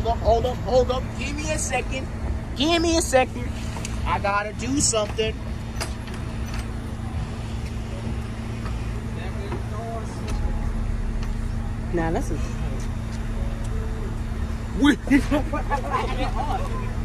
hold up, hold up, hold up. Give me a second. Give me a second. I gotta do something. Now this is